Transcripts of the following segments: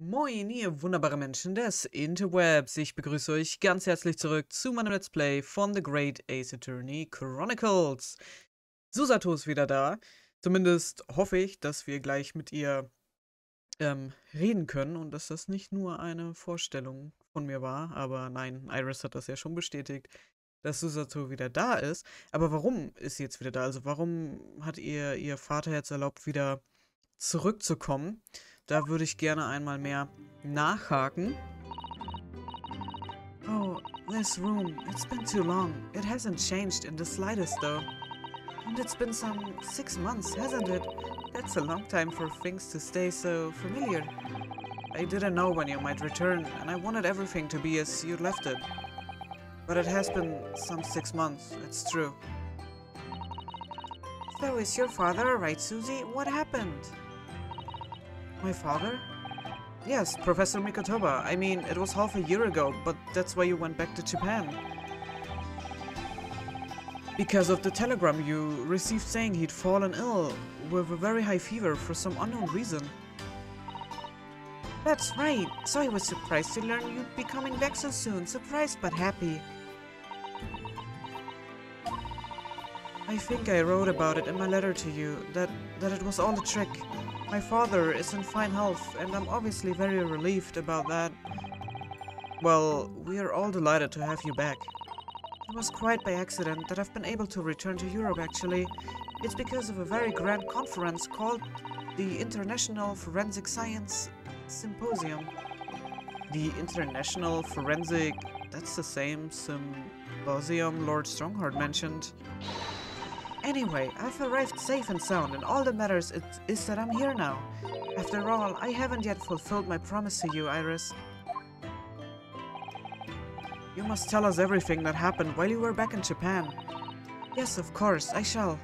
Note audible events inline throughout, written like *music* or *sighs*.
Moin, ihr wunderbare Menschen des Interwebs. Ich begrüße euch ganz herzlich zurück zu meinem Let's Play von The Great Ace Attorney Chronicles. Susato ist wieder da. Zumindest hoffe ich, dass wir gleich mit ihr ähm, reden können und dass das nicht nur eine Vorstellung von mir war. Aber nein, Iris hat das ja schon bestätigt, dass Susato wieder da ist. Aber warum ist sie jetzt wieder da? Also warum hat ihr ihr Vater jetzt erlaubt, wieder zurückzukommen? Da würde ich gerne einmal mehr nachhaken. Oh, this room. It's been too long. It hasn't changed in the slightest, though. And it's been some six months, hasn't it? That's a long time for things to stay so familiar. I didn't know when you might return, and I wanted everything to be as you left it. But it has been some six months, it's true. So is your father alright, Susie? What happened? My father? Yes, Professor Mikotoba. I mean, it was half a year ago, but that's why you went back to Japan. Because of the telegram you received saying he'd fallen ill with a very high fever for some unknown reason. That's right. So I was surprised to learn you'd be coming back so soon. Surprised but happy. I think I wrote about it in my letter to you, that, that it was all a trick. My father is in fine health, and I'm obviously very relieved about that. Well, we are all delighted to have you back. It was quite by accident that I've been able to return to Europe, actually. It's because of a very grand conference called the International Forensic Science Symposium. The International Forensic... that's the same symposium Lord Strongheart mentioned. Anyway, I've arrived safe and sound, and all that matters is, is that I'm here now. After all, I haven't yet fulfilled my promise to you, Iris. You must tell us everything that happened while you were back in Japan. Yes, of course, I shall.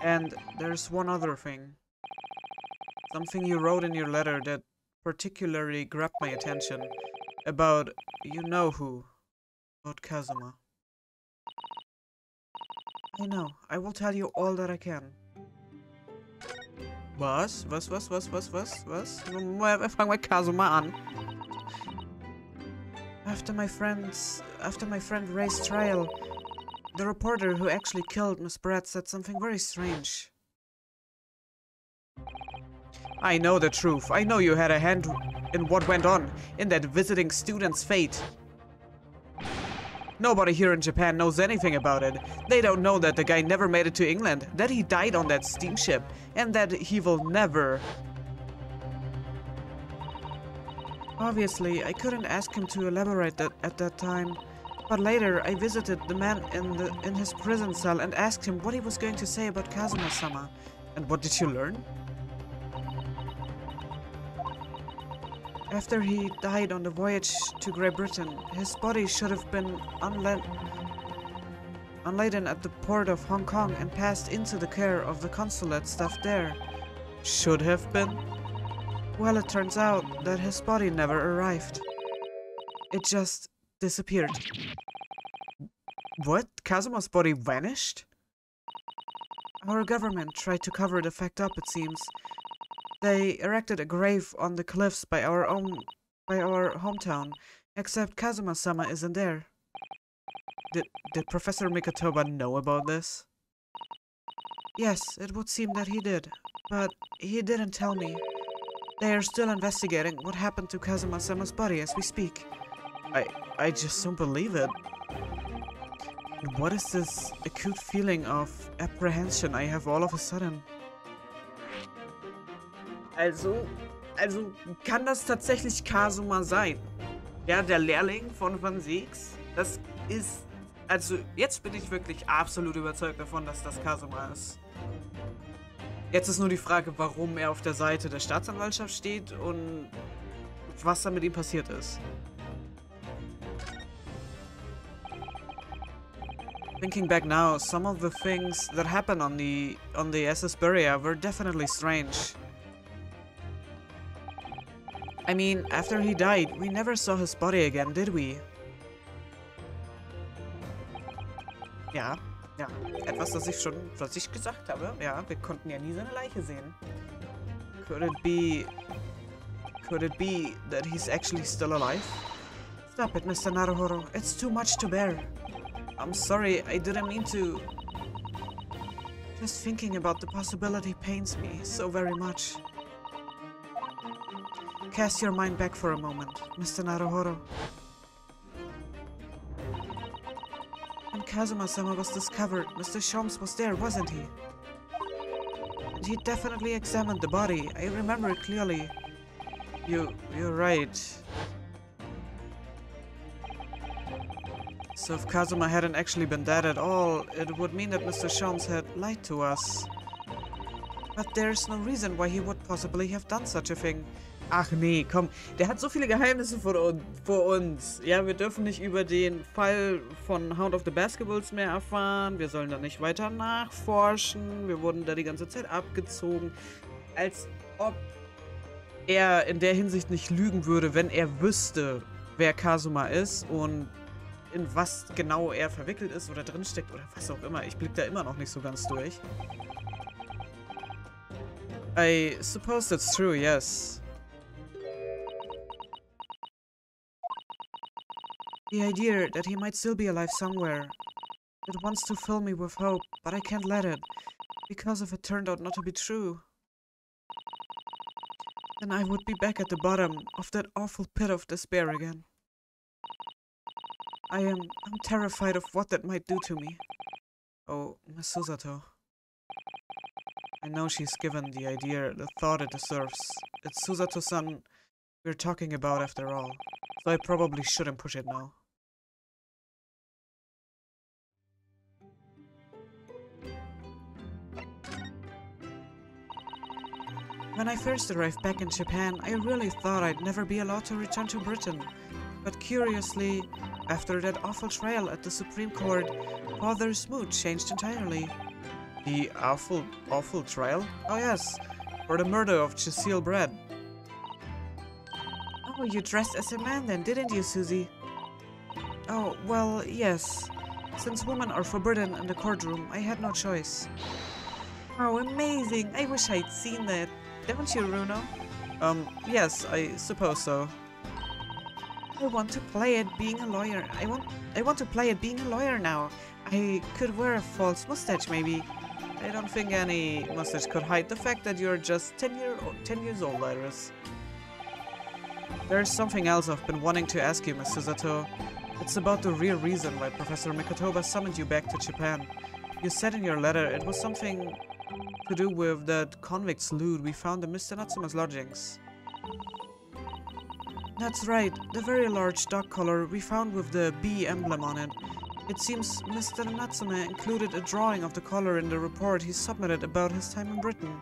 And there's one other thing. Something you wrote in your letter that particularly grabbed my attention. About you know who. About Kazuma. I know. I will tell you all that I can. Was? Was, was, was, was, was, was? Fangen wir Kazuma an. After my friend's... After my friend Ray's trial, the reporter who actually killed Miss Brett said something very strange. I know the truth. I know you had a hand in what went on, in that visiting student's fate. Nobody here in Japan knows anything about it. They don't know that the guy never made it to England, that he died on that steamship, and that he will never... Obviously, I couldn't ask him to elaborate that at that time. But later, I visited the man in, the, in his prison cell and asked him what he was going to say about Kazuma-sama. And what did you learn? After he died on the voyage to Great Britain, his body should have been unladen at the port of Hong Kong and passed into the care of the consulate staff there. Should have been? Well, it turns out that his body never arrived. It just disappeared. What? Kazuma's body vanished? Our government tried to cover the fact up, it seems. They erected a grave on the cliffs by our own by our hometown, except Kazuma-sama isn't there. Did, did Professor Mikotoba know about this? Yes, it would seem that he did, but he didn't tell me. They are still investigating what happened to Kazuma-sama's body as we speak. I, I just don't believe it. What is this acute feeling of apprehension I have all of a sudden? Also, also kann das tatsächlich Kasuma sein? Ja, der Lehrling von Van Siegs? Das ist, also jetzt bin ich wirklich absolut überzeugt davon, dass das Kasuma ist. Jetzt ist nur die Frage, warum er auf der Seite der Staatsanwaltschaft steht und was da mit ihm passiert ist. Thinking back now, some of the things that happened on the on the SS Beria were definitely strange. I mean, after he died, we never saw his body again, did we? Ja, ja. Etwas, das ich schon, ich gesagt habe. Ja, wir konnten ja nie seine Leiche sehen. Could it be... Could it be that he's actually still alive? Stop it, Mr. Naruhodo. It's too much to bear. I'm sorry, I didn't mean to... Just thinking about the possibility pains me so very much. Cast your mind back for a moment, Mr. Naruhodo. When Kazuma-sama was discovered, Mr. Sholmes was there, wasn't he? And he definitely examined the body. I remember it clearly. You, you're right. So if Kazuma hadn't actually been dead at all, it would mean that Mr. Sholmes had lied to us. But there's no reason why he would possibly have done such a thing. Ach nee, komm, der hat so viele Geheimnisse vor, vor, uns. Ja, wir dürfen nicht über den Fall von Hound of the Basketballs mehr erfahren. Wir sollen da nicht weiter nachforschen. Wir wurden da die ganze Zeit abgezogen. Als ob er in der Hinsicht nicht lügen würde, wenn er wüsste, wer Kazuma ist und in was genau er verwickelt ist oder drinsteckt oder was auch immer. Ich blick da immer noch nicht so ganz durch. I suppose that's true, yes. The idea that he might still be alive somewhere. It wants to fill me with hope, but I can't let it, because if it turned out not to be true, then I would be back at the bottom of that awful pit of despair again. I am I'm terrified of what that might do to me. Oh, Miss Susato. I know she's given the idea the thought it deserves. It's Susato-san we're talking about after all, so I probably shouldn't push it now. When I first arrived back in Japan, I really thought I'd never be allowed to return to Britain. But curiously, after that awful trial at the Supreme Court, Father's mood changed entirely. The awful, awful trial? Oh yes, for the murder of Cecile Brett. Oh, you dressed as a man then, didn't you, Susie? Oh, well, yes. Since women are forbidden in the courtroom, I had no choice. Oh, amazing! I wish I'd seen that. Don't you, Runo? Um, yes, I suppose so. I want to play it being a lawyer. I want I want to play it being a lawyer now. I could wear a false mustache maybe. I don't think any mustache could hide the fact that you're just 10, year, 10 years old, Iris. There's something else I've been wanting to ask you, Miss Susato. It's about the real reason why Professor Mikotoba summoned you back to Japan. You said in your letter it was something to do with that convict's loot we found in Mr. Natsume's lodgings. That's right, the very large dog collar we found with the bee emblem on it. It seems Mr. Natsume included a drawing of the collar in the report he submitted about his time in Britain.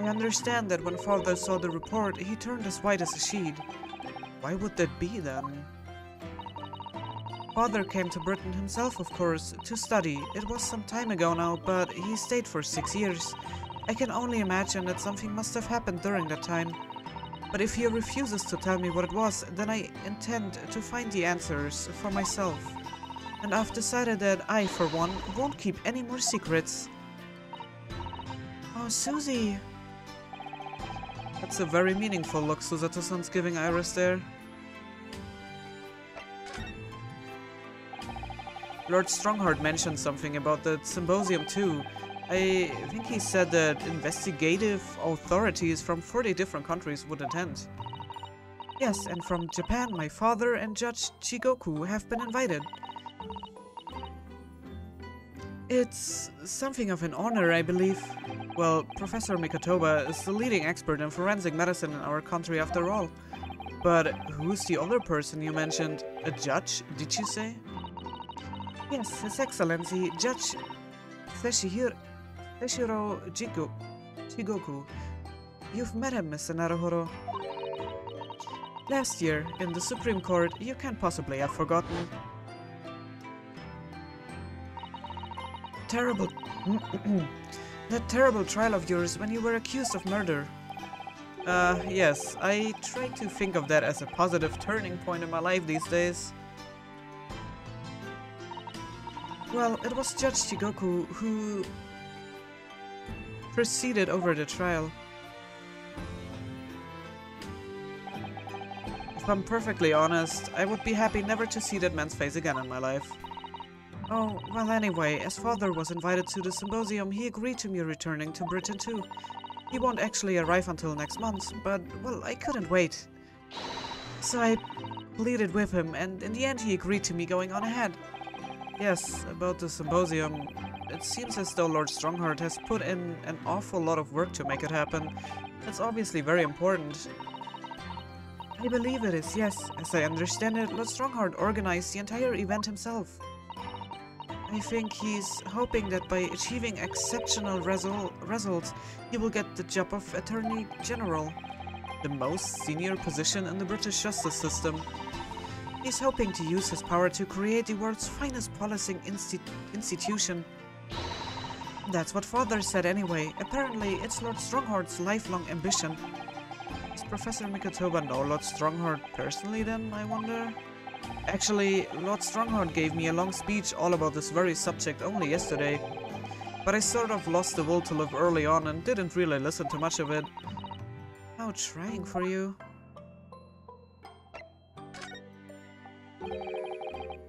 I understand that when father saw the report, he turned as white as a sheet. Why would that be then? Father came to Britain himself, of course, to study. It was some time ago now, but he stayed for six years. I can only imagine that something must have happened during that time. But if he refuses to tell me what it was, then I intend to find the answers for myself. And I've decided that I, for one, won't keep any more secrets. Oh, Susie! That's a very meaningful look Susato-san's giving Iris there. Lord Strongheart mentioned something about the symposium too. I think he said that investigative authorities from 40 different countries would attend. Yes, and from Japan, my father and Judge Jigoku have been invited. It's something of an honor, I believe. Well, Professor Mikotoba is the leading expert in forensic medicine in our country after all. But who's the other person you mentioned? A judge, did you say? Yes, His Excellency, Judge Seshihiro Eshiro Jigo Jigoku. You've met him, Mr. Naruhodo. Last year, in the Supreme Court, you can't possibly have forgotten. Terrible... *clears throat* that terrible trial of yours when you were accused of murder. Uh, yes, I try to think of that as a positive turning point in my life these days. Well, it was Judge Jigoku who proceeded over the trial. If I'm perfectly honest, I would be happy never to see that man's face again in my life. Oh, well anyway, as father was invited to the symposium, he agreed to me returning to Britain too. He won't actually arrive until next month, but, well, I couldn't wait. So I pleaded with him, and in the end he agreed to me going on ahead. Yes, about the symposium. It seems as though Lord Strongheart has put in an awful lot of work to make it happen. It's obviously very important. I believe it is, yes. As I understand it, Lord Strongheart organized the entire event himself. I think he's hoping that by achieving exceptional results, he will get the job of Attorney General, the most senior position in the British justice system. He's hoping to use his power to create the world's finest policing insti institution. That's what father said anyway. Apparently, it's Lord Strongheart's lifelong ambition. Does Professor Mikotoba know Lord Strongheart personally then, I wonder? Actually, Lord Strongheart gave me a long speech all about this very subject only yesterday. But I sort of lost the will to live early on and didn't really listen to much of it. How trying for you.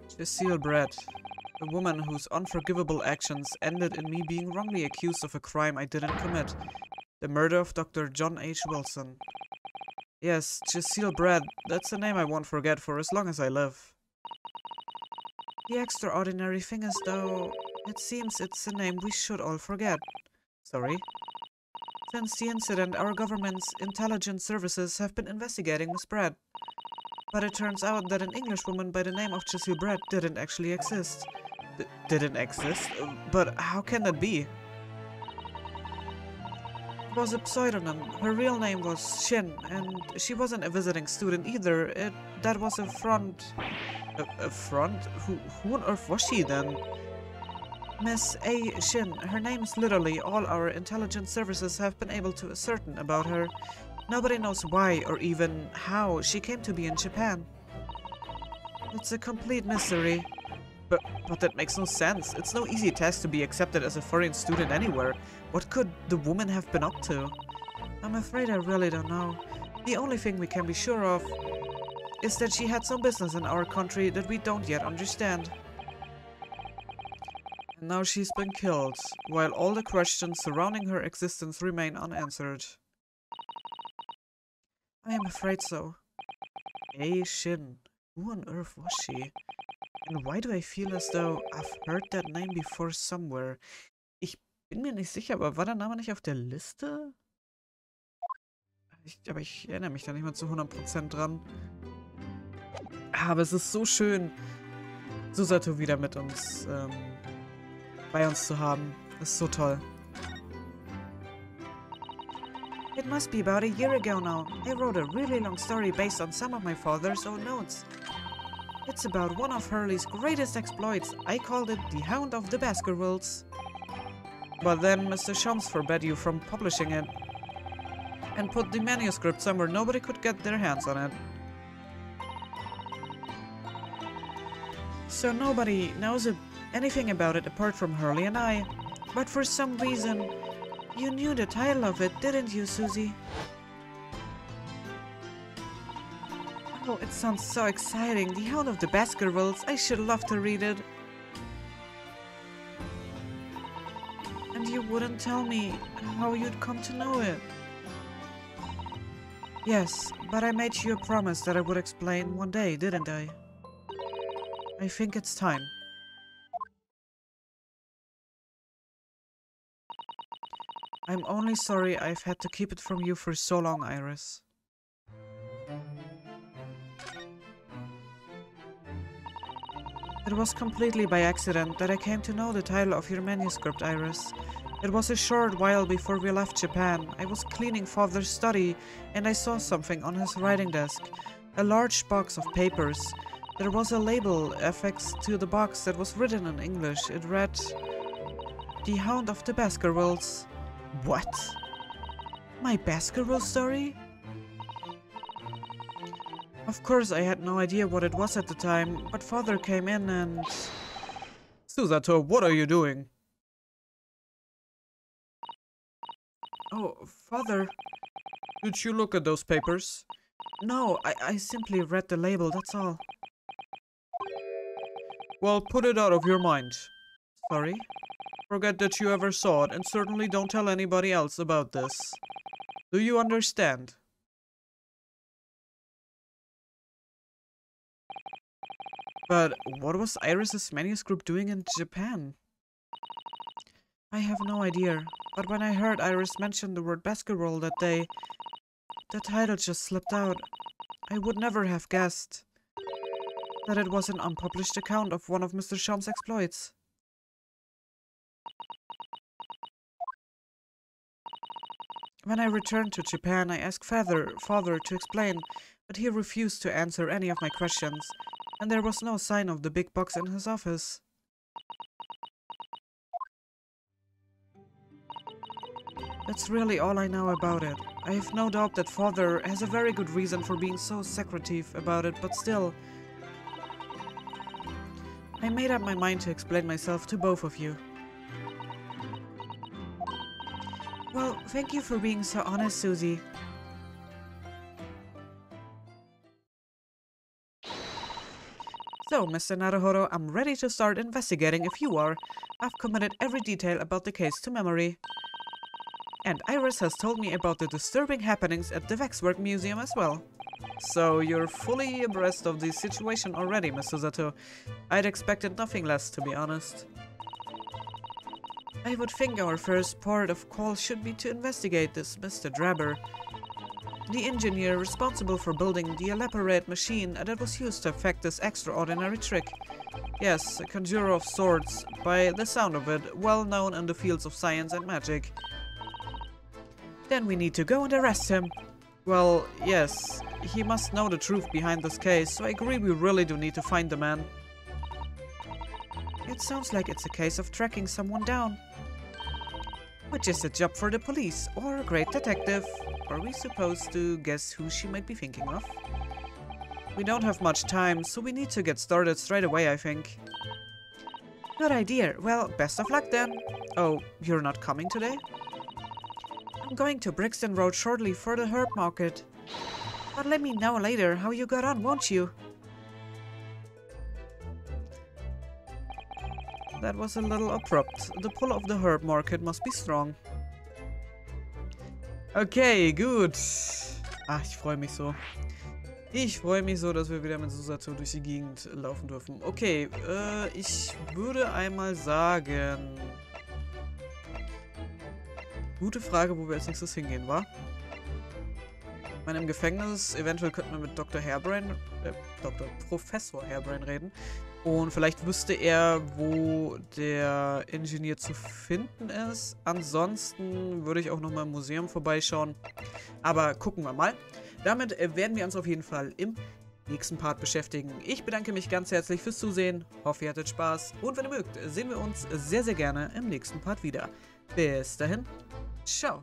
Cecile Brett. A woman whose unforgivable actions ended in me being wrongly accused of a crime I didn't commit. The murder of Dr. John H. Wilson. Yes, Cecile Brett. That's a name I won't forget for as long as I live. The extraordinary thing is, though, it seems it's a name we should all forget. Sorry? Since the incident, our government's intelligence services have been investigating Miss Brett. But it turns out that an Englishwoman by the name of Cecile Brett didn't actually exist. D didn't exist? But how can that be? It was a pseudonym. Her real name was Shin, and she wasn't a visiting student either. It, that was a front... A, a front? Who, who on earth was she then? Miss A. Shin. Her name is literally all our intelligence services have been able to ascertain about her. Nobody knows why or even how she came to be in Japan. It's a complete mystery. But, but that makes no sense. It's no easy task to be accepted as a foreign student anywhere. What could the woman have been up to? I'm afraid I really don't know. The only thing we can be sure of is that she had some business in our country that we don't yet understand. And now she's been killed, while all the questions surrounding her existence remain unanswered. I am afraid so. A Shin. Who on earth was she? And why do I feel as though I've heard that name before somewhere? Ich bin mir nicht sicher, aber war der Name nicht auf der Liste? Ich, aber ich erinnere mich da nicht mal zu 100% dran. Aber es ist so schön, Susato wieder mit uns, ähm, bei uns zu haben. Das ist so toll. It must be about a year ago now. I wrote a really long story based on some of my father's own notes. It's about one of Hurley's greatest exploits. I called it The Hound of the Baskervilles. But then Mr. Sholmes forbade you from publishing it. And put the manuscript somewhere nobody could get their hands on it. So nobody knows anything about it apart from Hurley and I. But for some reason, you knew the title of it, didn't you, Susie? Oh, it sounds so exciting. The Hound of the Baskervilles. I should love to read it. And you wouldn't tell me how you'd come to know it. Yes, but I made you a promise that I would explain one day, didn't I? I think it's time. I'm only sorry I've had to keep it from you for so long, Iris. It was completely by accident that I came to know the title of your manuscript, Iris. It was a short while before we left Japan. I was cleaning father's study and I saw something on his writing desk. A large box of papers. There was a label affixed to the box that was written in English. It read, The Hound of the Baskervilles. What? My Baskerville story? Of course, I had no idea what it was at the time, but father came in and... *sighs* Susato, what are you doing? Oh, father. Did you look at those papers? No, I, I simply read the label, that's all. Well, put it out of your mind. Sorry? Forget that you ever saw it, and certainly don't tell anybody else about this. Do you understand? But what was Iris's manuscript doing in Japan? I have no idea, but when I heard Iris mention the word Baskerville that day, the title just slipped out. I would never have guessed that it was an unpublished account of one of Mr. Sholmes's exploits. When I returned to Japan, I asked father, father to explain, but he refused to answer any of my questions, and there was no sign of the big box in his office. That's really all I know about it. I have no doubt that father has a very good reason for being so secretive about it, but still... I made up my mind to explain myself to both of you. Well, thank you for being so honest, Susie. So, Mr. Naruhodo, I'm ready to start investigating if you are. I've committed every detail about the case to memory. And Iris has told me about the disturbing happenings at the Waxwork Museum as well. So you're fully abreast of the situation already, Mr. Zato. I'd expected nothing less, to be honest. I would think our first port of call should be to investigate this Mr. Drebber the engineer responsible for building the elaborate machine that was used to effect this extraordinary trick. Yes, a conjurer of sorts, by the sound of it, well known in the fields of science and magic. Then we need to go and arrest him. Well, yes, he must know the truth behind this case, so I agree we really do need to find the man. It sounds like it's a case of tracking someone down. Which is a job for the police, or a great detective. Are we supposed to guess who she might be thinking of? We don't have much time, so we need to get started straight away, I think. Good idea. Well, best of luck then. Oh, you're not coming today? I'm going to Brixton Road shortly for the herb market. But let me know later how you got on, won't you? That was a little abrupt. The pull of the herb market must be strong. Okay, gut. Ach, ich freue mich so. Ich freue mich so, dass wir wieder mit Susato durch die Gegend laufen dürfen. Okay, äh, ich würde einmal sagen... Gute Frage, wo wir als nächstes hingehen, wa? Meine, im Gefängnis, eventuell könnten wir mit Dr. Hairbrain, äh, Dr. Professor Hairbrain reden. Und vielleicht wüsste er, wo der Ingenieur zu finden ist. Ansonsten würde ich auch nochmal im Museum vorbeischauen. Aber gucken wir mal. Damit äh, werden wir uns auf jeden Fall im nächsten Part beschäftigen. Ich bedanke mich ganz herzlich fürs Zusehen. Hoffe, ihr hattet Spaß. Und wenn ihr mögt, sehen wir uns sehr, sehr gerne im nächsten Part wieder. Bis dahin. Ciao.